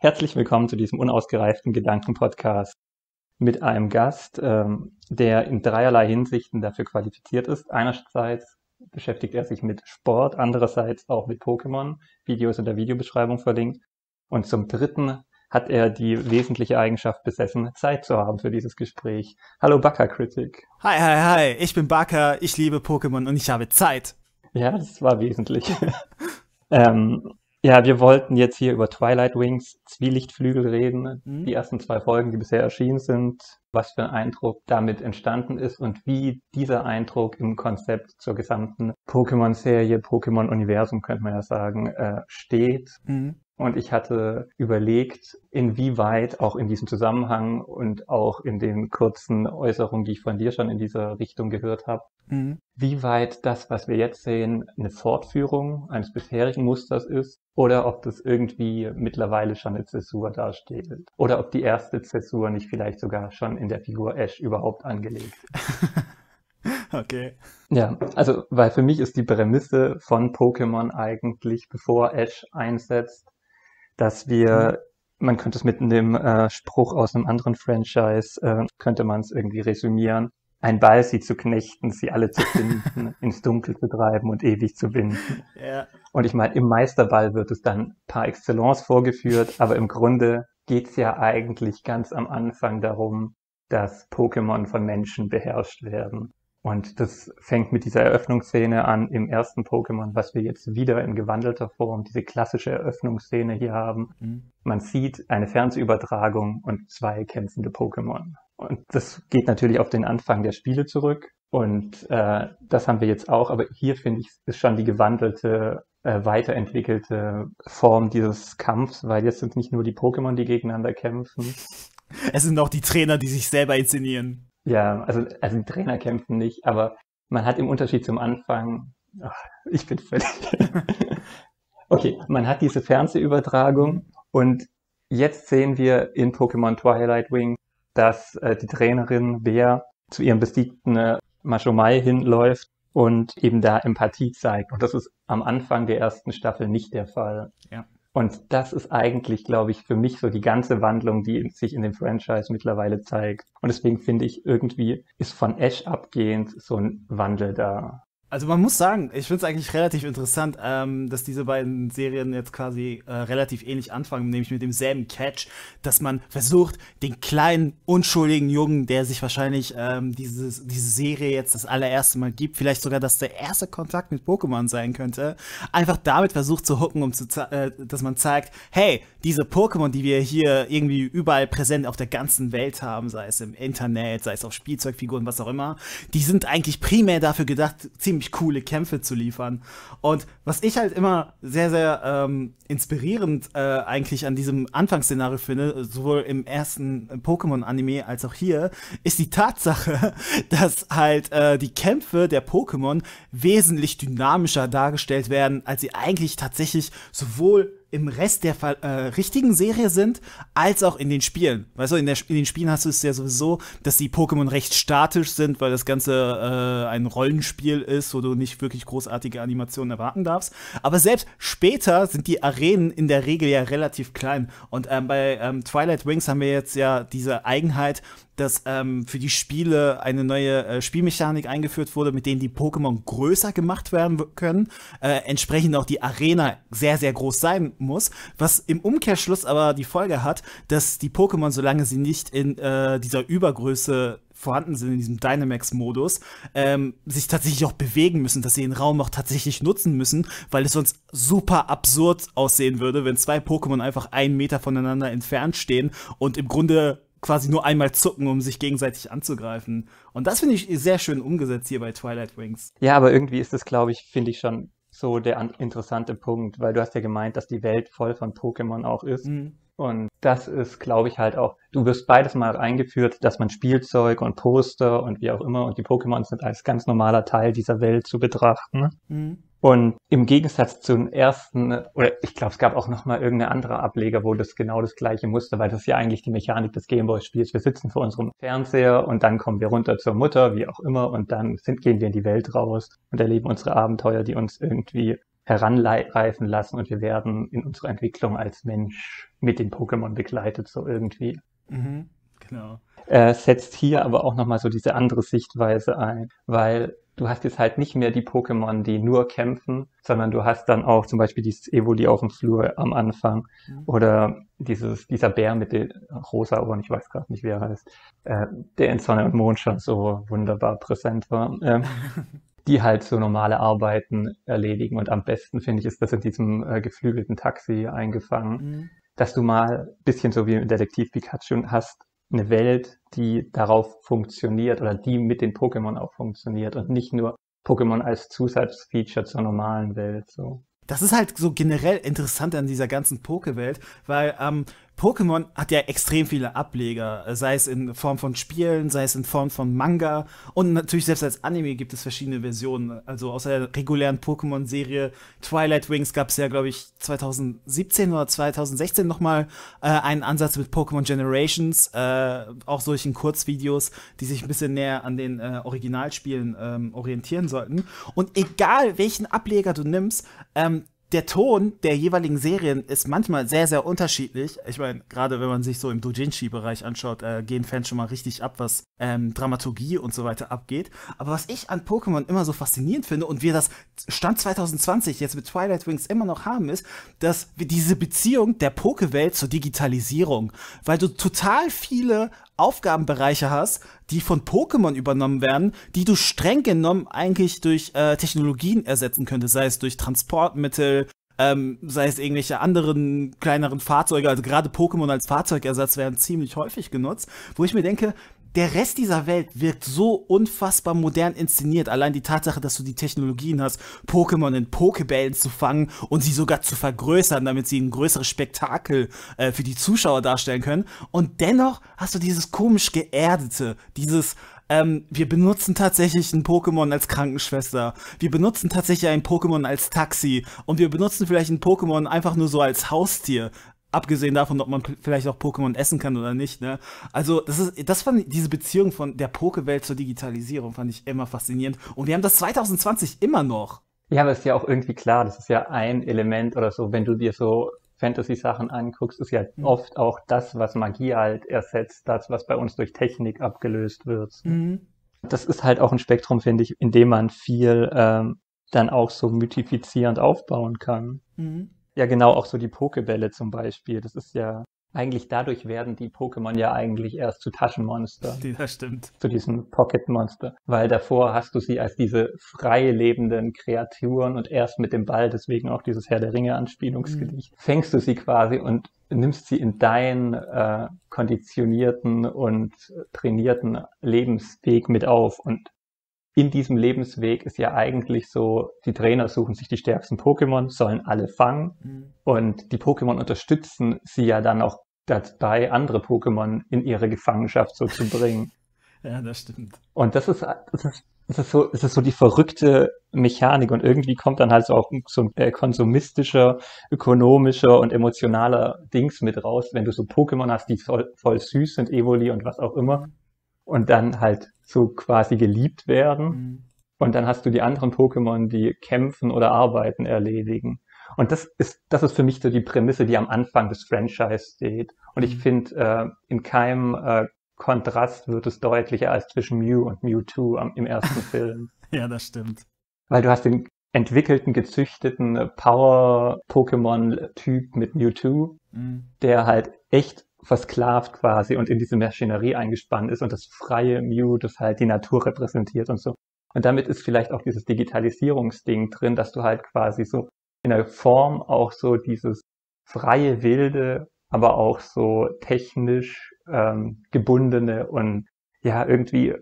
Herzlich willkommen zu diesem unausgereiften Gedankenpodcast mit einem Gast, ähm, der in dreierlei Hinsichten dafür qualifiziert ist. Einerseits beschäftigt er sich mit Sport, andererseits auch mit Pokémon, Videos in der Videobeschreibung verlinkt. Und zum Dritten hat er die wesentliche Eigenschaft besessen, Zeit zu haben für dieses Gespräch. Hallo Baka Critic. Hi, hi, hi, ich bin Baka, ich liebe Pokémon und ich habe Zeit. Ja, das war wesentlich. ähm, ja, wir wollten jetzt hier über Twilight Wings, Zwielichtflügel reden, mhm. die ersten zwei Folgen, die bisher erschienen sind, was für ein Eindruck damit entstanden ist und wie dieser Eindruck im Konzept zur gesamten Pokémon-Serie, Pokémon-Universum, könnte man ja sagen, äh, steht. Mhm. Und ich hatte überlegt, inwieweit auch in diesem Zusammenhang und auch in den kurzen Äußerungen, die ich von dir schon in dieser Richtung gehört habe, mhm. wie weit das, was wir jetzt sehen, eine Fortführung eines bisherigen Musters ist oder ob das irgendwie mittlerweile schon eine Zäsur darstellt oder ob die erste Zäsur nicht vielleicht sogar schon in der Figur Ash überhaupt angelegt ist. Okay. Ja, also, weil für mich ist die Prämisse von Pokémon eigentlich, bevor Ash einsetzt, dass wir, mhm. man könnte es mit einem äh, Spruch aus einem anderen Franchise, äh, könnte man es irgendwie resümieren, ein Ball sie zu knechten, sie alle zu finden, ins Dunkel zu treiben und ewig zu binden. Ja. Und ich meine, im Meisterball wird es dann par excellence vorgeführt, aber im Grunde geht es ja eigentlich ganz am Anfang darum, dass Pokémon von Menschen beherrscht werden. Und das fängt mit dieser Eröffnungsszene an im ersten Pokémon, was wir jetzt wieder in gewandelter Form, diese klassische Eröffnungsszene hier haben. Mhm. Man sieht eine Fernsehübertragung und zwei kämpfende Pokémon. Und das geht natürlich auf den Anfang der Spiele zurück. Und äh, das haben wir jetzt auch, aber hier finde ich, ist schon die gewandelte, äh, weiterentwickelte Form dieses Kampfs, weil jetzt sind nicht nur die Pokémon, die gegeneinander kämpfen. Es sind auch die Trainer, die sich selber inszenieren. Ja, also, also die Trainer kämpfen nicht, aber man hat im Unterschied zum Anfang, ach, ich bin völlig. okay, man hat diese Fernsehübertragung und jetzt sehen wir in Pokémon Twilight Wing, dass äh, die Trainerin Bea zu ihrem besiegten äh, Mashomai hinläuft und eben da Empathie zeigt. Und das ist am Anfang der ersten Staffel nicht der Fall. Ja. Und das ist eigentlich, glaube ich, für mich so die ganze Wandlung, die sich in dem Franchise mittlerweile zeigt. Und deswegen finde ich, irgendwie ist von Ash abgehend so ein Wandel da. Also man muss sagen, ich finde es eigentlich relativ interessant, ähm, dass diese beiden Serien jetzt quasi äh, relativ ähnlich anfangen, nämlich mit demselben Catch, dass man versucht, den kleinen, unschuldigen Jungen, der sich wahrscheinlich ähm, dieses, diese Serie jetzt das allererste Mal gibt, vielleicht sogar das der erste Kontakt mit Pokémon sein könnte, einfach damit versucht zu hooken, um zu äh, dass man zeigt, hey, diese Pokémon, die wir hier irgendwie überall präsent auf der ganzen Welt haben, sei es im Internet, sei es auf Spielzeugfiguren, was auch immer, die sind eigentlich primär dafür gedacht, ziemlich ziemlich coole Kämpfe zu liefern. Und was ich halt immer sehr, sehr ähm, inspirierend äh, eigentlich an diesem Anfangsszenario finde, sowohl im ersten Pokémon-Anime als auch hier, ist die Tatsache, dass halt äh, die Kämpfe der Pokémon wesentlich dynamischer dargestellt werden, als sie eigentlich tatsächlich sowohl im Rest der äh, richtigen Serie sind, als auch in den Spielen. Weißt du, in, der, in den Spielen hast du es ja sowieso, dass die Pokémon recht statisch sind, weil das Ganze äh, ein Rollenspiel ist, wo du nicht wirklich großartige Animationen erwarten darfst. Aber selbst später sind die Arenen in der Regel ja relativ klein. Und ähm, bei ähm, Twilight Wings haben wir jetzt ja diese Eigenheit, dass ähm, für die Spiele eine neue äh, Spielmechanik eingeführt wurde, mit denen die Pokémon größer gemacht werden können, äh, entsprechend auch die Arena sehr, sehr groß sein muss, was im Umkehrschluss aber die Folge hat, dass die Pokémon, solange sie nicht in äh, dieser Übergröße vorhanden sind in diesem Dynamax-Modus, ähm, sich tatsächlich auch bewegen müssen, dass sie den Raum auch tatsächlich nutzen müssen, weil es sonst super absurd aussehen würde, wenn zwei Pokémon einfach einen Meter voneinander entfernt stehen und im Grunde quasi nur einmal zucken, um sich gegenseitig anzugreifen. Und das finde ich sehr schön umgesetzt hier bei Twilight Wings. Ja, aber irgendwie ist das, glaube ich, finde ich schon so der interessante Punkt, weil du hast ja gemeint, dass die Welt voll von Pokémon auch ist. Mhm. Und das ist, glaube ich, halt auch, du wirst beides mal eingeführt, dass man Spielzeug und Poster und wie auch immer und die Pokémon sind als ganz normaler Teil dieser Welt zu betrachten. Mhm. Und im Gegensatz zum ersten, oder ich glaube, es gab auch noch mal irgendeine andere Ableger, wo das genau das gleiche musste, weil das ist ja eigentlich die Mechanik des Gameboy-Spiels. Wir sitzen vor unserem Fernseher und dann kommen wir runter zur Mutter, wie auch immer, und dann sind, gehen wir in die Welt raus und erleben unsere Abenteuer, die uns irgendwie heranreifen lassen und wir werden in unserer Entwicklung als Mensch mit den Pokémon begleitet, so irgendwie. Mhm, genau. Er setzt hier aber auch nochmal so diese andere Sichtweise ein, weil du hast jetzt halt nicht mehr die Pokémon, die nur kämpfen, sondern du hast dann auch zum Beispiel dieses Evoli auf dem Flur am Anfang mhm. oder dieses, dieser Bär mit den rosa Ohren, ich weiß gerade nicht, wie er heißt, äh, der in Sonne und Mond schon so wunderbar präsent war. Äh, die halt so normale Arbeiten erledigen. Und am besten finde ich ist das in diesem äh, geflügelten Taxi eingefangen, mhm. dass du mal bisschen so wie im Detektiv Pikachu hast, eine Welt, die darauf funktioniert oder die mit den Pokémon auch funktioniert und nicht nur Pokémon als Zusatzfeature zur normalen Welt. So. Das ist halt so generell interessant an dieser ganzen Poké-Welt, weil ähm, Pokémon hat ja extrem viele Ableger, sei es in Form von Spielen, sei es in Form von Manga und natürlich selbst als Anime gibt es verschiedene Versionen. Also aus der regulären Pokémon-Serie Twilight Wings gab es ja, glaube ich, 2017 oder 2016 nochmal äh, einen Ansatz mit Pokémon Generations, äh, auch solchen Kurzvideos, die sich ein bisschen näher an den äh, Originalspielen ähm, orientieren sollten. Und egal welchen Ableger du nimmst, ähm, der Ton der jeweiligen Serien ist manchmal sehr, sehr unterschiedlich. Ich meine, gerade wenn man sich so im Dojinshi-Bereich anschaut, äh, gehen Fans schon mal richtig ab, was ähm, Dramaturgie und so weiter abgeht. Aber was ich an Pokémon immer so faszinierend finde und wir das Stand 2020 jetzt mit Twilight Wings immer noch haben, ist, dass wir diese Beziehung der Pokewelt zur Digitalisierung, weil du total viele Aufgabenbereiche hast, die von Pokémon übernommen werden, die du streng genommen eigentlich durch äh, Technologien ersetzen könntest, sei es durch Transportmittel, ähm, sei es irgendwelche anderen kleineren Fahrzeuge, also gerade Pokémon als Fahrzeugersatz werden ziemlich häufig genutzt, wo ich mir denke, der Rest dieser Welt wirkt so unfassbar modern inszeniert. Allein die Tatsache, dass du die Technologien hast, Pokémon in Pokebällen zu fangen und sie sogar zu vergrößern, damit sie ein größeres Spektakel äh, für die Zuschauer darstellen können. Und dennoch hast du dieses komisch geerdete, dieses ähm, wir benutzen tatsächlich ein Pokémon als Krankenschwester. Wir benutzen tatsächlich ein Pokémon als Taxi. Und wir benutzen vielleicht ein Pokémon einfach nur so als Haustier. Abgesehen davon, ob man vielleicht auch Pokémon essen kann oder nicht, ne? Also, das ist, das fand ich, diese Beziehung von der Pokéwelt zur Digitalisierung fand ich immer faszinierend. Und wir haben das 2020 immer noch. Ja, aber ist ja auch irgendwie klar, das ist ja ein Element oder so, wenn du dir so Fantasy-Sachen anguckst, ist ja mhm. oft auch das, was Magie halt ersetzt, das, was bei uns durch Technik abgelöst wird. Mhm. Das ist halt auch ein Spektrum, finde ich, in dem man viel ähm, dann auch so mythifizierend aufbauen kann. Mhm. Ja, genau, auch so die Pokebälle zum Beispiel. Das ist ja, eigentlich dadurch werden die Pokémon ja eigentlich erst zu Taschenmonster. Das stimmt. Zu diesen Pocket-Monster. Weil davor hast du sie als diese frei lebenden Kreaturen und erst mit dem Ball, deswegen auch dieses Herr der Ringe-Anspielungsgedicht, mhm. fängst du sie quasi und nimmst sie in deinen äh, konditionierten und trainierten Lebensweg mit auf. Und in diesem Lebensweg ist ja eigentlich so, die Trainer suchen sich die stärksten Pokémon, sollen alle fangen mhm. und die Pokémon unterstützen sie ja dann auch dabei, andere Pokémon in ihre Gefangenschaft so zu bringen. ja, das stimmt. Und das ist, das ist, das ist so, das ist so die verrückte Mechanik und irgendwie kommt dann halt so auch so ein äh, konsumistischer, ökonomischer und emotionaler Dings mit raus, wenn du so Pokémon hast, die voll, voll süß sind, Evoli und was auch immer. Mhm und dann halt so quasi geliebt werden. Mhm. Und dann hast du die anderen Pokémon, die kämpfen oder arbeiten, erledigen. Und das ist, das ist für mich so die Prämisse, die am Anfang des Franchise steht. Und ich mhm. finde, äh, in keinem äh, Kontrast wird es deutlicher als zwischen Mew und Mewtwo am, im ersten Film. ja, das stimmt. Weil du hast den entwickelten, gezüchteten Power-Pokémon-Typ mit Mewtwo, mhm. der halt echt versklavt quasi und in diese Maschinerie eingespannt ist und das freie Mew, das halt die Natur repräsentiert und so. Und damit ist vielleicht auch dieses Digitalisierungsding drin, dass du halt quasi so in der Form auch so dieses freie, wilde, aber auch so technisch ähm, gebundene und ja irgendwie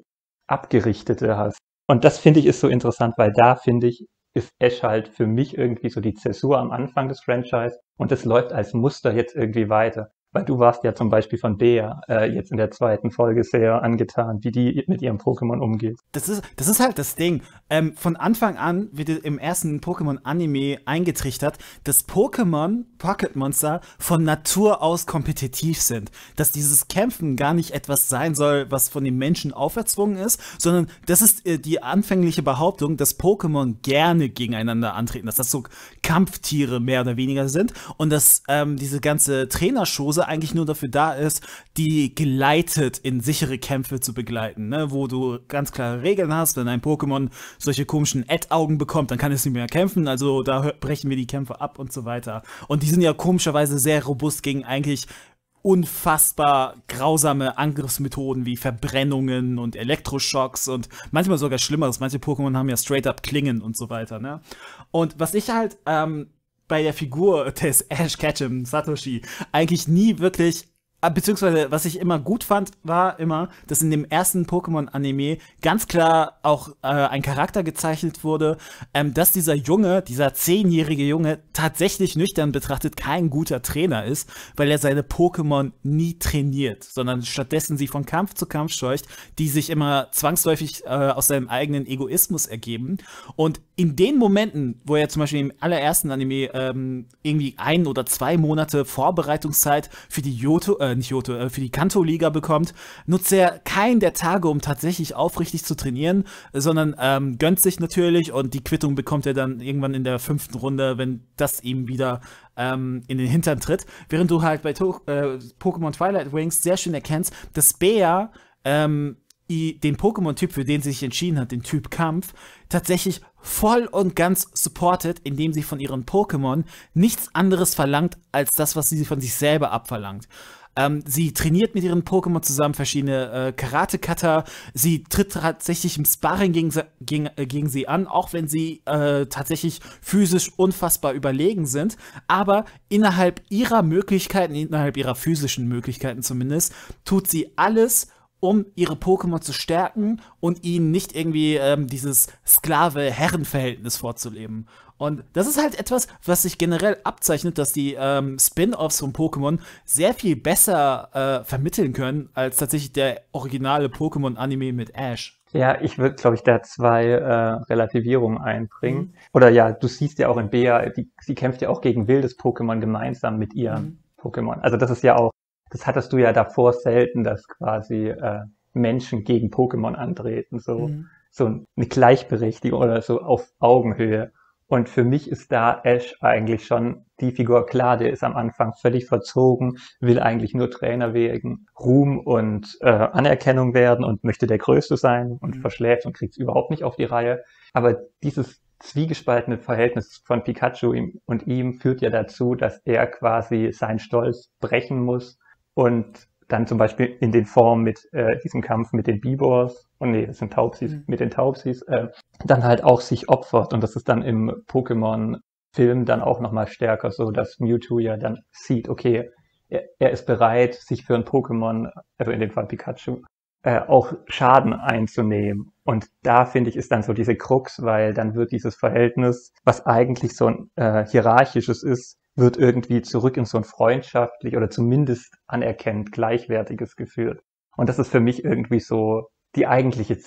abgerichtete hast. Und das finde ich ist so interessant, weil da finde ich, ist Ash halt für mich irgendwie so die Zäsur am Anfang des Franchise und das läuft als Muster jetzt irgendwie weiter. Weil du warst ja zum Beispiel von Bea äh, jetzt in der zweiten Folge sehr angetan, wie die mit ihrem Pokémon umgeht. Das ist, das ist halt das Ding. Ähm, von Anfang an wird im ersten Pokémon-Anime eingetrichtert, dass Pokémon, Pocket Monster, von Natur aus kompetitiv sind. Dass dieses Kämpfen gar nicht etwas sein soll, was von den Menschen auferzwungen ist, sondern das ist äh, die anfängliche Behauptung, dass Pokémon gerne gegeneinander antreten, dass das so Kampftiere mehr oder weniger sind und dass ähm, diese ganze Trainerschose eigentlich nur dafür da ist, die geleitet in sichere Kämpfe zu begleiten, ne? wo du ganz klare Regeln hast, wenn ein Pokémon solche komischen Ad-Augen bekommt, dann kann es nicht mehr kämpfen, also da brechen wir die Kämpfe ab und so weiter. Und die sind ja komischerweise sehr robust gegen eigentlich unfassbar grausame Angriffsmethoden wie Verbrennungen und Elektroschocks und manchmal sogar Schlimmeres. Manche Pokémon haben ja straight up Klingen und so weiter, ne? Und was ich halt ähm, bei der Figur des Ash Ketchum Satoshi eigentlich nie wirklich Ah, beziehungsweise, was ich immer gut fand, war immer, dass in dem ersten Pokémon-Anime ganz klar auch äh, ein Charakter gezeichnet wurde, ähm, dass dieser Junge, dieser zehnjährige Junge, tatsächlich nüchtern betrachtet kein guter Trainer ist, weil er seine Pokémon nie trainiert, sondern stattdessen sie von Kampf zu Kampf scheucht, die sich immer zwangsläufig äh, aus seinem eigenen Egoismus ergeben. Und in den Momenten, wo er zum Beispiel im allerersten Anime ähm, irgendwie ein oder zwei Monate Vorbereitungszeit für die Yoto, äh, nicht Yoto, äh, für die Kanto-Liga bekommt, nutzt er keinen der Tage, um tatsächlich aufrichtig zu trainieren, sondern ähm, gönnt sich natürlich und die Quittung bekommt er dann irgendwann in der fünften Runde, wenn das ihm wieder ähm, in den Hintern tritt. Während du halt bei äh, Pokémon Twilight Wings sehr schön erkennst, dass Bea ähm, den Pokémon-Typ, für den sie sich entschieden hat, den Typ Kampf, tatsächlich voll und ganz supportet, indem sie von ihren Pokémon nichts anderes verlangt, als das, was sie von sich selber abverlangt. Ähm, sie trainiert mit ihren Pokémon zusammen verschiedene äh, Karate-Cutter. Sie tritt tatsächlich im Sparring gegen, gegen, äh, gegen sie an, auch wenn sie äh, tatsächlich physisch unfassbar überlegen sind. Aber innerhalb ihrer Möglichkeiten, innerhalb ihrer physischen Möglichkeiten zumindest, tut sie alles, um ihre Pokémon zu stärken und ihnen nicht irgendwie ähm, dieses Sklave-Herren-Verhältnis vorzuleben. Und das ist halt etwas, was sich generell abzeichnet, dass die ähm, Spin-offs von Pokémon sehr viel besser äh, vermitteln können als tatsächlich der originale Pokémon-Anime mit Ash. Ja, ich würde, glaube ich, da zwei äh, Relativierungen einbringen. Mhm. Oder ja, du siehst ja auch in Bea, die, sie kämpft ja auch gegen wildes Pokémon gemeinsam mit ihrem mhm. Pokémon. Also das ist ja auch das hattest du ja davor selten, dass quasi äh, Menschen gegen Pokémon antreten, so, mhm. so eine Gleichberechtigung oder so auf Augenhöhe. Und für mich ist da Ash eigentlich schon die Figur klar, der ist am Anfang völlig verzogen, will eigentlich nur Trainer wegen Ruhm und äh, Anerkennung werden und möchte der Größte sein und mhm. verschläft und kriegt es überhaupt nicht auf die Reihe. Aber dieses zwiegespaltene Verhältnis von Pikachu und ihm führt ja dazu, dass er quasi seinen Stolz brechen muss und dann zum Beispiel in den Formen mit äh, diesem Kampf mit den Bibors, und nee, das sind Taubsis, mhm. mit den Taubsis, äh, dann halt auch sich opfert. Und das ist dann im Pokémon-Film dann auch nochmal stärker so, dass Mewtwo ja dann sieht, okay, er, er ist bereit, sich für ein Pokémon, also in dem Fall Pikachu, äh, auch Schaden einzunehmen. Und da finde ich ist dann so diese Krux, weil dann wird dieses Verhältnis, was eigentlich so ein äh, hierarchisches ist, wird irgendwie zurück in so ein freundschaftlich oder zumindest anerkennt gleichwertiges geführt. Und das ist für mich irgendwie so die eigentliche,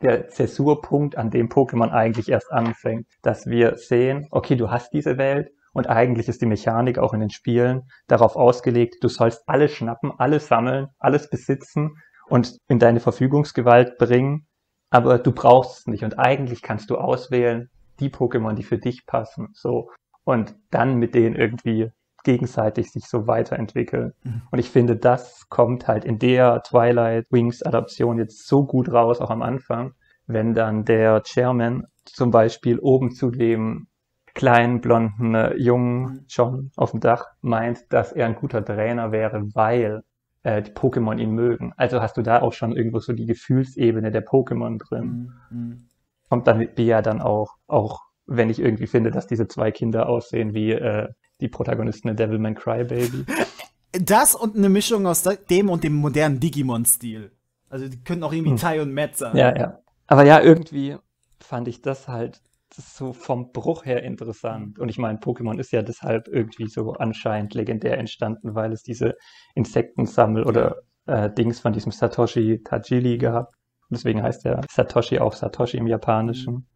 der Zäsurpunkt, an dem Pokémon eigentlich erst anfängt, dass wir sehen, okay, du hast diese Welt und eigentlich ist die Mechanik auch in den Spielen darauf ausgelegt, du sollst alles schnappen, alles sammeln, alles besitzen und in deine Verfügungsgewalt bringen, aber du brauchst es nicht und eigentlich kannst du auswählen, die Pokémon, die für dich passen. So und dann mit denen irgendwie gegenseitig sich so weiterentwickeln. Mhm. Und ich finde, das kommt halt in der Twilight Wings Adaption jetzt so gut raus, auch am Anfang, wenn dann der Chairman zum Beispiel oben zu dem kleinen, blonden, äh, jungen mhm. John auf dem Dach meint, dass er ein guter Trainer wäre, weil äh, die Pokémon ihn mögen. Also hast du da auch schon irgendwo so die Gefühlsebene der Pokémon drin. Mhm. mhm. Kommt dann mit Bea dann auch, auch wenn ich irgendwie finde, dass diese zwei Kinder aussehen wie äh, die Protagonisten in Devilman Crybaby. Das und eine Mischung aus dem und dem modernen Digimon-Stil. Also die können auch irgendwie hm. Tai und Matt sein. Ja, ja. Aber ja, irgendwie fand ich das halt so vom Bruch her interessant. Und ich meine, Pokémon ist ja deshalb irgendwie so anscheinend legendär entstanden, weil es diese Insektensammel oder äh, Dings von diesem Satoshi Tajiri gab. Deswegen heißt der Satoshi auch Satoshi im Japanischen.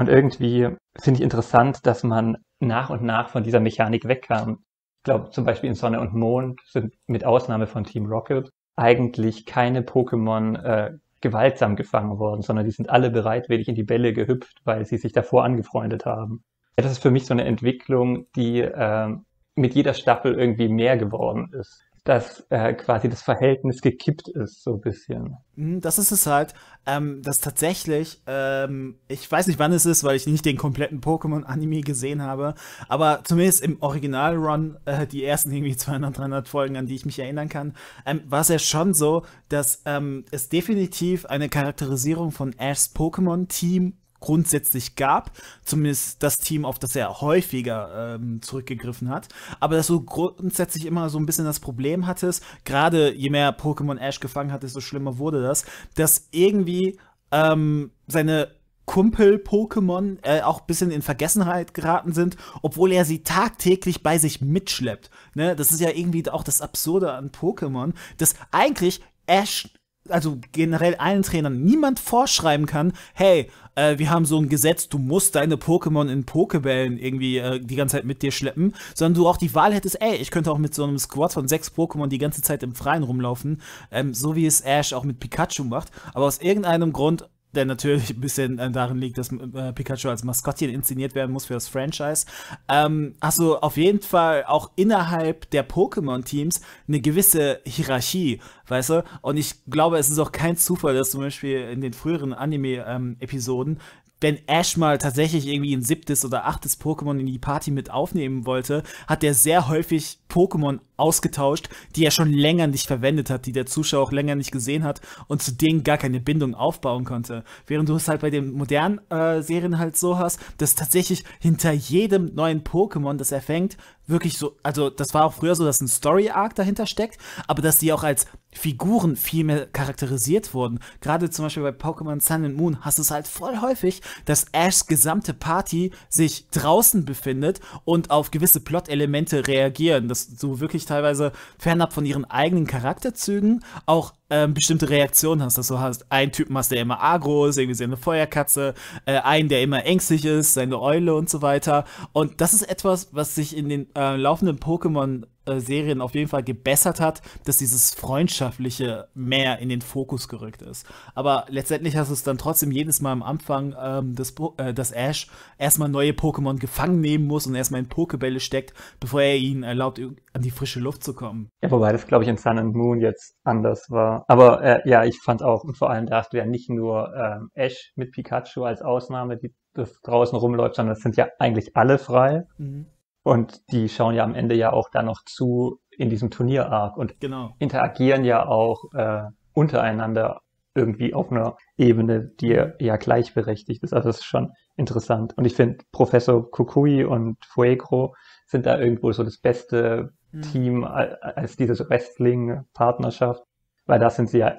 Und irgendwie finde ich interessant, dass man nach und nach von dieser Mechanik wegkam. Ich glaube, zum Beispiel in Sonne und Mond sind mit Ausnahme von Team Rocket eigentlich keine Pokémon äh, gewaltsam gefangen worden, sondern die sind alle bereitwillig in die Bälle gehüpft, weil sie sich davor angefreundet haben. Ja, das ist für mich so eine Entwicklung, die äh, mit jeder Staffel irgendwie mehr geworden ist dass äh, quasi das Verhältnis gekippt ist, so ein bisschen. Mhm, das ist es halt, ähm, dass tatsächlich, ähm, ich weiß nicht, wann es ist, weil ich nicht den kompletten Pokémon-Anime gesehen habe, aber zumindest im Original-Run, äh, die ersten irgendwie 200, 300 Folgen, an die ich mich erinnern kann, ähm, war es ja schon so, dass ähm, es definitiv eine Charakterisierung von Ashs Pokémon-Team grundsätzlich gab, zumindest das Team, auf das er häufiger ähm, zurückgegriffen hat, aber dass du grundsätzlich immer so ein bisschen das Problem hattest, gerade je mehr Pokémon Ash gefangen hat, desto schlimmer wurde das, dass irgendwie ähm, seine Kumpel-Pokémon äh, auch ein bisschen in Vergessenheit geraten sind, obwohl er sie tagtäglich bei sich mitschleppt. Ne? Das ist ja irgendwie auch das Absurde an Pokémon, dass eigentlich Ash also generell allen Trainern niemand vorschreiben kann, hey, äh, wir haben so ein Gesetz, du musst deine Pokémon in Pokebällen irgendwie äh, die ganze Zeit mit dir schleppen, sondern du auch die Wahl hättest, ey, ich könnte auch mit so einem Squad von sechs Pokémon die ganze Zeit im Freien rumlaufen, ähm, so wie es Ash auch mit Pikachu macht, aber aus irgendeinem Grund der natürlich ein bisschen äh, darin liegt, dass äh, Pikachu als Maskottchen inszeniert werden muss für das Franchise, ähm, hast du auf jeden Fall auch innerhalb der Pokémon-Teams eine gewisse Hierarchie, weißt du? Und ich glaube, es ist auch kein Zufall, dass zum Beispiel in den früheren Anime-Episoden ähm, wenn Ash mal tatsächlich irgendwie ein siebtes oder achtes Pokémon in die Party mit aufnehmen wollte, hat er sehr häufig Pokémon ausgetauscht, die er schon länger nicht verwendet hat, die der Zuschauer auch länger nicht gesehen hat und zu denen gar keine Bindung aufbauen konnte. Während du es halt bei den modernen äh, Serien halt so hast, dass tatsächlich hinter jedem neuen Pokémon, das er fängt, wirklich so, also das war auch früher so, dass ein Story-Arc dahinter steckt, aber dass die auch als Figuren viel mehr charakterisiert wurden. Gerade zum Beispiel bei Pokémon Sun and Moon hast du es halt voll häufig, dass Ashs gesamte Party sich draußen befindet und auf gewisse Plot-Elemente reagieren. Dass du wirklich teilweise fernab von ihren eigenen Charakterzügen auch ähm, bestimmte Reaktionen hast. Dass du hast einen Typen hast, der immer agro ist, irgendwie seine Feuerkatze, äh, einen, der immer ängstlich ist, seine Eule und so weiter. Und das ist etwas, was sich in den äh, laufenden Pokémon äh, Serien auf jeden Fall gebessert hat, dass dieses Freundschaftliche mehr in den Fokus gerückt ist. Aber letztendlich hast du es dann trotzdem jedes Mal am Anfang, ähm, dass, äh, dass Ash erstmal neue Pokémon gefangen nehmen muss und erstmal in Pokebälle steckt, bevor er ihnen erlaubt, an die frische Luft zu kommen. Ja, wobei das, glaube ich, in Sun and Moon jetzt anders war. Aber äh, ja, ich fand auch, und vor allem da hast du ja nicht nur ähm, Ash mit Pikachu als Ausnahme, die das draußen rumläuft, sondern es sind ja eigentlich alle frei. Mhm. Und die schauen ja am Ende ja auch da noch zu in diesem Turnier-Arc und genau. interagieren ja auch äh, untereinander irgendwie auf einer Ebene, die ja gleichberechtigt ist. Also das ist schon interessant. Und ich finde, Professor Kukui und Fuegro sind da irgendwo so das beste mhm. Team als diese Wrestling-Partnerschaft, weil da sind sie ja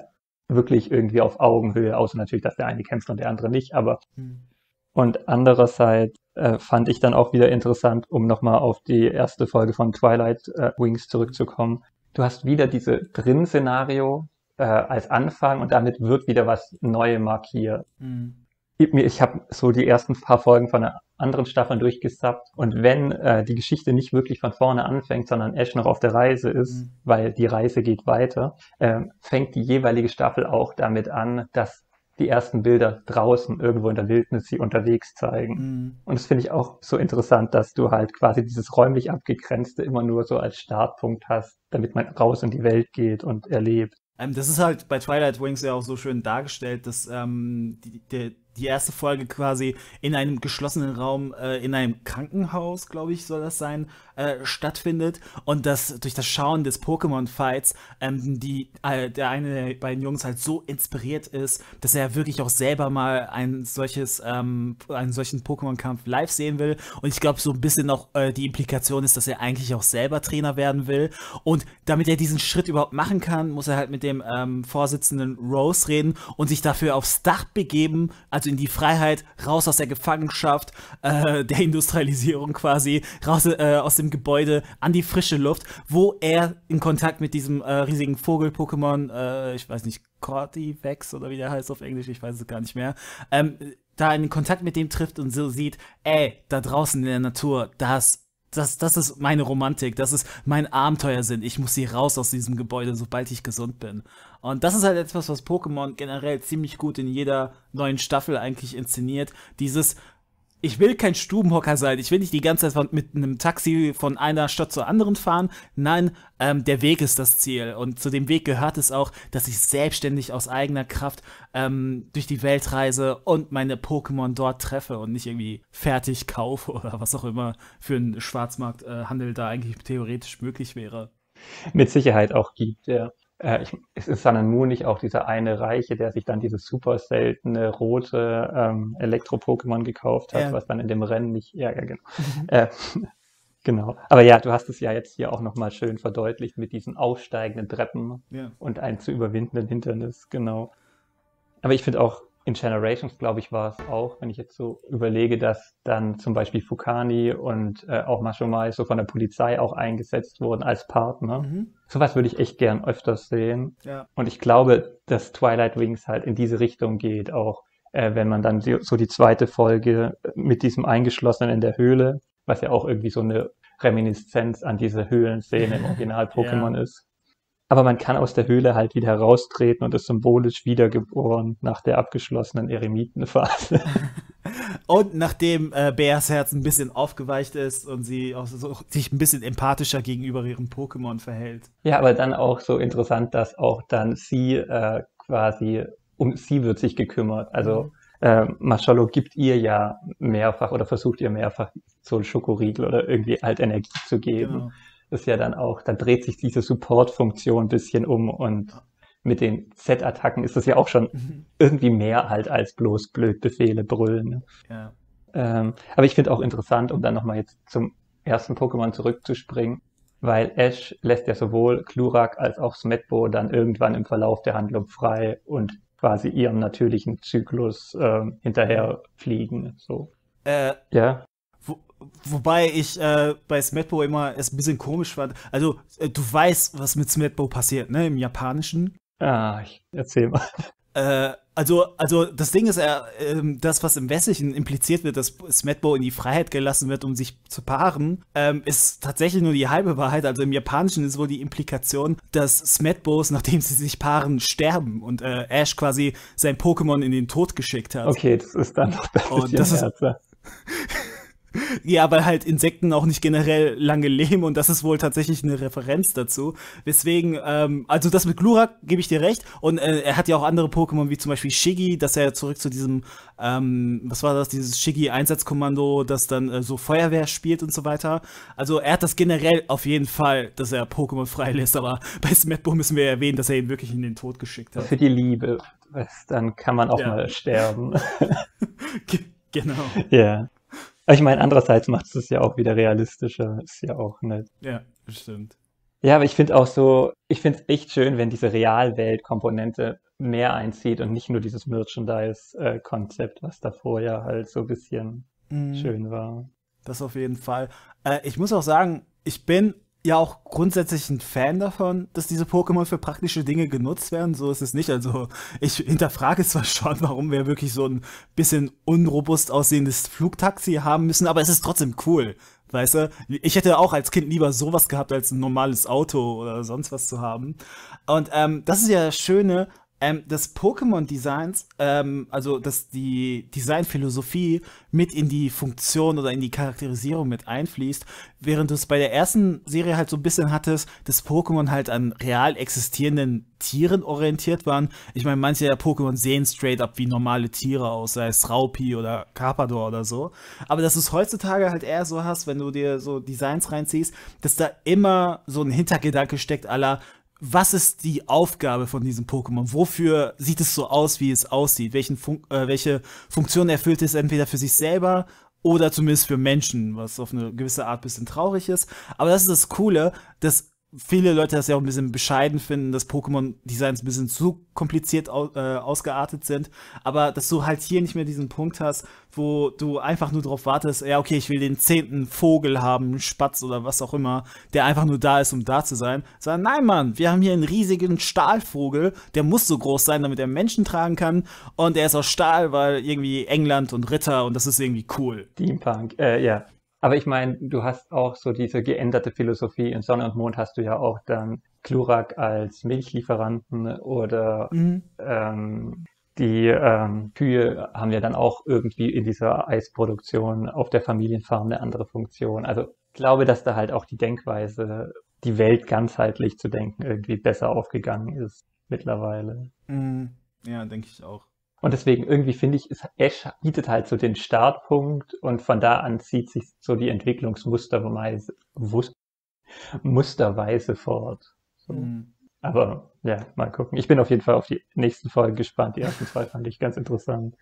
wirklich irgendwie auf Augenhöhe, außer natürlich, dass der eine kämpft und der andere nicht, aber mhm. und andererseits äh, fand ich dann auch wieder interessant, um nochmal auf die erste Folge von Twilight äh, Wings zurückzukommen. Du hast wieder diese Drin-Szenario äh, als Anfang und damit wird wieder was Neues markiert. Mhm. Ich, ich habe so die ersten paar Folgen von einer anderen Staffeln durchgesappt und wenn äh, die Geschichte nicht wirklich von vorne anfängt, sondern Ash noch auf der Reise ist, mhm. weil die Reise geht weiter, äh, fängt die jeweilige Staffel auch damit an, dass die ersten Bilder draußen irgendwo in der Wildnis sie unterwegs zeigen. Mhm. Und das finde ich auch so interessant, dass du halt quasi dieses räumlich abgegrenzte immer nur so als Startpunkt hast, damit man raus in die Welt geht und erlebt. Ähm, das ist halt bei Twilight Wings ja auch so schön dargestellt, dass ähm, die, die, die erste Folge quasi in einem geschlossenen Raum, äh, in einem Krankenhaus, glaube ich, soll das sein, äh, stattfindet. Und dass durch das Schauen des Pokémon-Fights ähm, die, äh, der eine der beiden Jungs halt so inspiriert ist, dass er wirklich auch selber mal ein solches, ähm, einen solchen Pokémon-Kampf live sehen will. Und ich glaube, so ein bisschen auch äh, die Implikation ist, dass er eigentlich auch selber Trainer werden will. Und damit er diesen Schritt überhaupt machen kann, muss er halt mit dem ähm, Vorsitzenden Rose reden und sich dafür aufs Dach begeben, als also in die Freiheit, raus aus der Gefangenschaft, äh, der Industrialisierung quasi, raus äh, aus dem Gebäude, an die frische Luft, wo er in Kontakt mit diesem äh, riesigen Vogel-Pokémon, äh, ich weiß nicht, Cordyvex oder wie der heißt auf Englisch, ich weiß es gar nicht mehr, ähm, da in Kontakt mit dem trifft und so sieht, ey, da draußen in der Natur, das das, das ist meine Romantik, das ist mein Abenteuersinn. Ich muss hier raus aus diesem Gebäude, sobald ich gesund bin. Und das ist halt etwas, was Pokémon generell ziemlich gut in jeder neuen Staffel eigentlich inszeniert. Dieses, ich will kein Stubenhocker sein. Ich will nicht die ganze Zeit mit einem Taxi von einer Stadt zur anderen fahren. Nein, ähm, der Weg ist das Ziel. Und zu dem Weg gehört es auch, dass ich selbstständig aus eigener Kraft ähm, durch die Welt reise und meine Pokémon dort treffe und nicht irgendwie fertig kaufe oder was auch immer für einen Schwarzmarkthandel äh, da eigentlich theoretisch möglich wäre. Mit Sicherheit auch gibt, ja äh, ich, ist in Sun and Moon nicht auch dieser eine Reiche, der sich dann dieses super seltene rote ähm, Elektro-Pokémon gekauft hat, ja. was dann in dem Rennen nicht, ja, ja genau. Mhm. Äh, genau. Aber ja, du hast es ja jetzt hier auch nochmal schön verdeutlicht mit diesen aufsteigenden Treppen ja. und einem zu überwindenden Hindernis, genau. Aber ich finde auch, in Generations, glaube ich, war es auch, wenn ich jetzt so überlege, dass dann zum Beispiel Fukani und äh, auch Mashomai so von der Polizei auch eingesetzt wurden als Partner. Mhm. Sowas würde ich echt gern öfters sehen. Ja. Und ich glaube, dass Twilight Wings halt in diese Richtung geht, auch äh, wenn man dann so die zweite Folge mit diesem Eingeschlossenen in der Höhle, was ja auch irgendwie so eine Reminiszenz an diese Höhlenszene im Original-Pokémon ja. ist. Aber man kann aus der Höhle halt wieder heraustreten und ist symbolisch wiedergeboren nach der abgeschlossenen Eremitenphase. Und nachdem äh, Beas Herz ein bisschen aufgeweicht ist und sie auch so, sich ein bisschen empathischer gegenüber ihrem Pokémon verhält. Ja, aber dann auch so interessant, dass auch dann sie äh, quasi, um sie wird sich gekümmert. Also mhm. äh, Marcello gibt ihr ja mehrfach oder versucht ihr mehrfach so ein Schokoriegel oder irgendwie halt Energie zu geben. Genau ist ja dann auch, dann dreht sich diese Support-Funktion ein bisschen um und mit den Z-Attacken ist das ja auch schon mhm. irgendwie mehr halt als bloß blöd Befehle brüllen. Ne? Ja. Ähm, aber ich finde auch interessant, um dann nochmal jetzt zum ersten Pokémon zurückzuspringen, weil Ash lässt ja sowohl Klurak als auch Smetbo dann irgendwann im Verlauf der Handlung frei und quasi ihrem natürlichen Zyklus ähm, hinterher fliegen. So. Äh, ja. Wobei ich äh, bei Smetbo immer es ein bisschen komisch fand. Also, äh, du weißt, was mit Smetbo passiert, ne? Im Japanischen. Ah, ich erzähl mal. Äh, also, also das Ding ist, äh, das, was im Westlichen impliziert wird, dass Smetbo in die Freiheit gelassen wird, um sich zu paaren, ähm, ist tatsächlich nur die halbe Wahrheit. Also im Japanischen ist wohl die Implikation, dass Smetbos, nachdem sie sich paaren, sterben und äh, Ash quasi sein Pokémon in den Tod geschickt hat. Okay, das ist dann noch ein bisschen das ist, Ja, weil halt Insekten auch nicht generell lange leben und das ist wohl tatsächlich eine Referenz dazu. Weswegen, ähm, also das mit Glurak gebe ich dir recht. Und äh, er hat ja auch andere Pokémon, wie zum Beispiel Shiggy, dass er zurück zu diesem, ähm, was war das, dieses Shiggy-Einsatzkommando, das dann äh, so Feuerwehr spielt und so weiter. Also er hat das generell auf jeden Fall, dass er Pokémon freilässt, aber bei Smetbo müssen wir erwähnen, dass er ihn wirklich in den Tod geschickt hat. Für die Liebe. Dann kann man auch ja. mal sterben. genau. Ja. Aber ich meine, andererseits macht es ja auch wieder realistischer. Ist ja auch nett. Ja, stimmt. Ja, aber ich finde auch so, ich finde es echt schön, wenn diese Realwelt-Komponente mehr einzieht und nicht nur dieses Merchandise-Konzept, was davor ja halt so ein bisschen mhm. schön war. Das auf jeden Fall. Äh, ich muss auch sagen, ich bin ja auch grundsätzlich ein Fan davon, dass diese Pokémon für praktische Dinge genutzt werden. So ist es nicht. Also ich hinterfrage zwar schon, warum wir wirklich so ein bisschen unrobust aussehendes Flugtaxi haben müssen, aber es ist trotzdem cool. Weißt du, ich hätte auch als Kind lieber sowas gehabt, als ein normales Auto oder sonst was zu haben. Und ähm, das ist ja das Schöne ähm, das Pokémon-Designs, ähm, also dass die Designphilosophie mit in die Funktion oder in die Charakterisierung mit einfließt, während du es bei der ersten Serie halt so ein bisschen hattest, dass Pokémon halt an real existierenden Tieren orientiert waren. Ich meine, manche der Pokémon sehen straight up wie normale Tiere aus, sei es Raupi oder Carpador oder so. Aber dass du es heutzutage halt eher so hast, wenn du dir so Designs reinziehst, dass da immer so ein Hintergedanke steckt, aller was ist die Aufgabe von diesem Pokémon? Wofür sieht es so aus, wie es aussieht? Welchen Fun äh, welche Funktion erfüllt es entweder für sich selber oder zumindest für Menschen, was auf eine gewisse Art bisschen traurig ist. Aber das ist das Coole, dass viele Leute das ja auch ein bisschen bescheiden finden, dass Pokémon-Designs ein bisschen zu kompliziert au äh, ausgeartet sind. Aber dass du halt hier nicht mehr diesen Punkt hast, wo du einfach nur darauf wartest, ja, okay, ich will den zehnten Vogel haben, Spatz oder was auch immer, der einfach nur da ist, um da zu sein. Sondern nein, Mann, wir haben hier einen riesigen Stahlvogel, der muss so groß sein, damit er Menschen tragen kann. Und er ist aus Stahl, weil irgendwie England und Ritter und das ist irgendwie cool. Steampunk, äh, ja. Aber ich meine, du hast auch so diese geänderte Philosophie. In Sonne und Mond hast du ja auch dann Klurak als Milchlieferanten oder mhm. ähm, die ähm, Kühe haben ja dann auch irgendwie in dieser Eisproduktion auf der Familienfarm eine andere Funktion. Also ich glaube, dass da halt auch die Denkweise, die Welt ganzheitlich zu denken, irgendwie besser aufgegangen ist mittlerweile. Mhm. Ja, denke ich auch. Und deswegen irgendwie finde ich, Ash bietet halt so den Startpunkt und von da an zieht sich so die Entwicklungsmusterweise Musterweise fort. So. Mhm. Aber ja, mal gucken. Ich bin auf jeden Fall auf die nächsten Folgen gespannt. Die ersten zwei fand ich ganz interessant.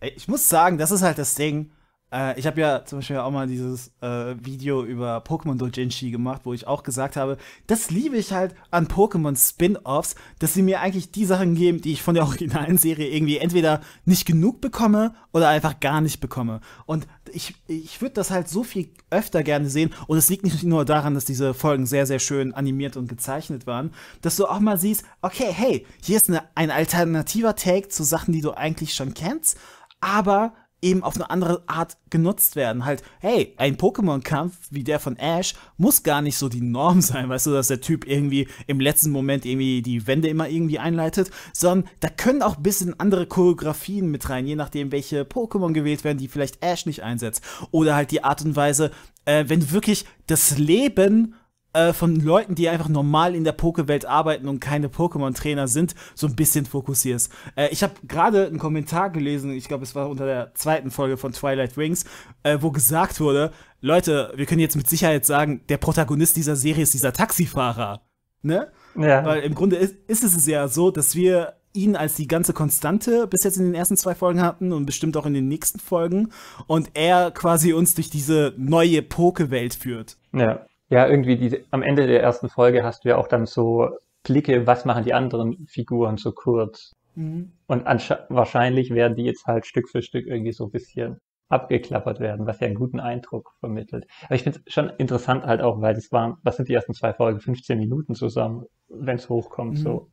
Ich muss sagen, das ist halt das Ding. Äh, ich habe ja zum Beispiel auch mal dieses äh, Video über Pokémon Dojinshi gemacht, wo ich auch gesagt habe, das liebe ich halt an Pokémon Spin-offs, dass sie mir eigentlich die Sachen geben, die ich von der originalen Serie irgendwie entweder nicht genug bekomme oder einfach gar nicht bekomme. Und ich, ich würde das halt so viel öfter gerne sehen. Und es liegt nicht nur daran, dass diese Folgen sehr, sehr schön animiert und gezeichnet waren, dass du auch mal siehst, okay, hey, hier ist eine, ein alternativer Take zu Sachen, die du eigentlich schon kennst, aber eben auf eine andere Art genutzt werden. Halt, hey, ein Pokémon-Kampf wie der von Ash muss gar nicht so die Norm sein, weißt du, dass der Typ irgendwie im letzten Moment irgendwie die Wände immer irgendwie einleitet, sondern da können auch ein bisschen andere Choreografien mit rein, je nachdem, welche Pokémon gewählt werden, die vielleicht Ash nicht einsetzt. Oder halt die Art und Weise, äh, wenn wirklich das Leben äh, von Leuten, die einfach normal in der Pokewelt arbeiten und keine Pokémon-Trainer sind, so ein bisschen fokussierst. Äh, ich habe gerade einen Kommentar gelesen, ich glaube, es war unter der zweiten Folge von Twilight Wings, äh, wo gesagt wurde, Leute, wir können jetzt mit Sicherheit sagen, der Protagonist dieser Serie ist dieser Taxifahrer. Ne? Ja. Weil im Grunde ist, ist es ja so, dass wir ihn als die ganze Konstante bis jetzt in den ersten zwei Folgen hatten und bestimmt auch in den nächsten Folgen und er quasi uns durch diese neue Pokewelt führt. Ja. Ja, irgendwie diese, am Ende der ersten Folge hast du ja auch dann so Blicke, was machen die anderen Figuren so kurz. Mhm. Und wahrscheinlich werden die jetzt halt Stück für Stück irgendwie so ein bisschen abgeklappert werden, was ja einen guten Eindruck vermittelt. Aber ich finde es schon interessant halt auch, weil das waren, was sind die ersten zwei Folgen? 15 Minuten zusammen, wenn es hochkommt, mhm. so.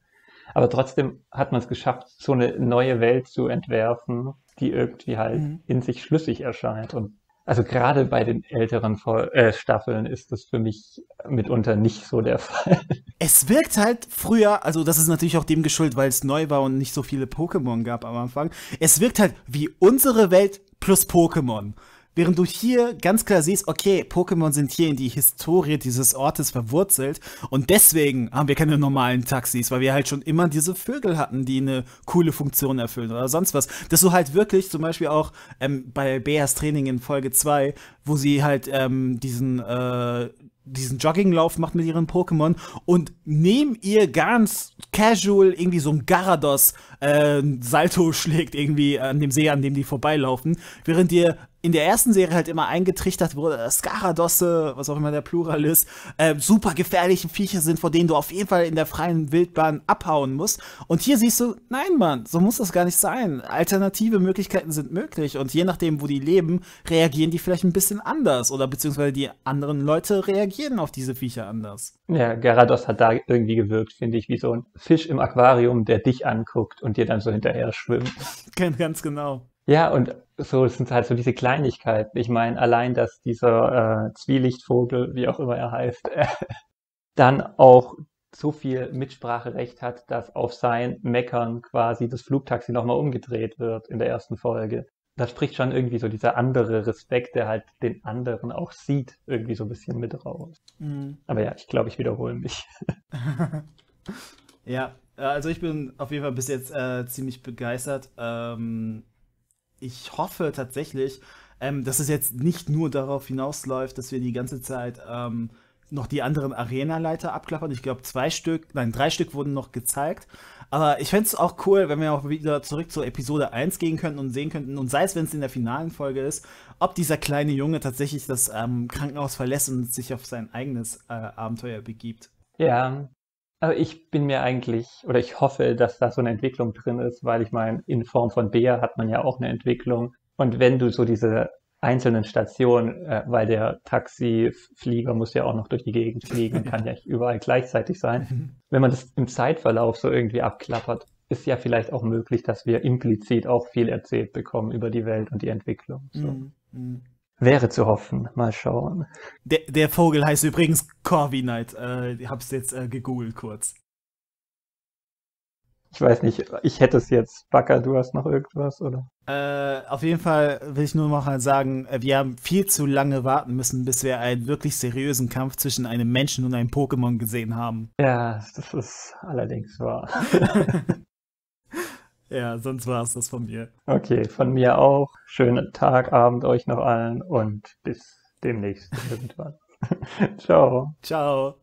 Aber trotzdem hat man es geschafft, so eine neue Welt zu entwerfen, die irgendwie halt mhm. in sich schlüssig erscheint. Und also gerade bei den älteren äh, Staffeln ist das für mich mitunter nicht so der Fall. Es wirkt halt früher, also das ist natürlich auch dem geschuldet, weil es neu war und nicht so viele Pokémon gab am Anfang. Es wirkt halt wie unsere Welt plus Pokémon. Während du hier ganz klar siehst, okay, Pokémon sind hier in die Historie dieses Ortes verwurzelt und deswegen haben wir keine normalen Taxis, weil wir halt schon immer diese Vögel hatten, die eine coole Funktion erfüllen oder sonst was. Dass du halt wirklich zum Beispiel auch ähm, bei Beas Training in Folge 2, wo sie halt ähm, diesen äh, diesen Jogginglauf macht mit ihren Pokémon und neben ihr ganz casual irgendwie so ein Garados äh, Salto schlägt irgendwie an dem See, an dem die vorbeilaufen, während ihr in der ersten Serie halt immer eingetrichtert wurde, dass Skaradosse, was auch immer der Plural ist, äh, super gefährliche Viecher sind, vor denen du auf jeden Fall in der freien Wildbahn abhauen musst. Und hier siehst du, nein, Mann, so muss das gar nicht sein. Alternative Möglichkeiten sind möglich und je nachdem, wo die leben, reagieren die vielleicht ein bisschen anders oder beziehungsweise die anderen Leute reagieren auf diese Viecher anders. Ja, Garados hat da irgendwie gewirkt, finde ich, wie so ein Fisch im Aquarium, der dich anguckt und dir dann so hinterher schwimmt. Ganz genau. Ja, und so es sind halt so diese Kleinigkeiten. Ich meine, allein, dass dieser äh, Zwielichtvogel, wie auch immer er heißt, äh, dann auch so viel Mitspracherecht hat, dass auf sein Meckern quasi das Flugtaxi nochmal umgedreht wird in der ersten Folge. Da spricht schon irgendwie so dieser andere Respekt, der halt den anderen auch sieht, irgendwie so ein bisschen mit raus. Mhm. Aber ja, ich glaube, ich wiederhole mich. ja, also ich bin auf jeden Fall bis jetzt äh, ziemlich begeistert. Ähm, ich hoffe tatsächlich, ähm, dass es jetzt nicht nur darauf hinausläuft, dass wir die ganze Zeit ähm, noch die anderen Arena-Leiter abklappern. Ich glaube, zwei Stück, nein, drei Stück wurden noch gezeigt. Aber ich fände es auch cool, wenn wir auch wieder zurück zur Episode 1 gehen könnten und sehen könnten, und sei es, wenn es in der finalen Folge ist, ob dieser kleine Junge tatsächlich das ähm, Krankenhaus verlässt und sich auf sein eigenes äh, Abenteuer begibt. Ja, aber ich bin mir eigentlich, oder ich hoffe, dass da so eine Entwicklung drin ist, weil ich meine, in Form von Bär hat man ja auch eine Entwicklung. Und wenn du so diese einzelnen Stationen, äh, weil der Taxiflieger muss ja auch noch durch die Gegend fliegen, kann ja überall gleichzeitig sein. Wenn man das im Zeitverlauf so irgendwie abklappert, ist ja vielleicht auch möglich, dass wir implizit auch viel erzählt bekommen über die Welt und die Entwicklung. So. Mm, mm. Wäre zu hoffen. Mal schauen. Der, der Vogel heißt übrigens Corviknight. Äh, ich hab's jetzt äh, gegoogelt kurz. Ich weiß nicht, ich hätte es jetzt. Backer, du hast noch irgendwas, oder? Äh, auf jeden Fall will ich nur noch mal sagen, äh, wir haben viel zu lange warten müssen, bis wir einen wirklich seriösen Kampf zwischen einem Menschen und einem Pokémon gesehen haben. Ja, das ist allerdings wahr. Ja, sonst war es das von mir. Okay, von mir auch. Schönen Tag, Abend euch noch allen und bis demnächst irgendwann. Ciao. Ciao.